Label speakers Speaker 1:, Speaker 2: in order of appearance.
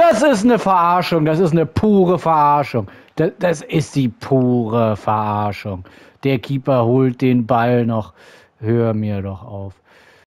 Speaker 1: Das ist eine Verarschung, das ist eine pure Verarschung. Das, das ist die pure Verarschung. Der Keeper holt den Ball noch. Hör mir doch auf.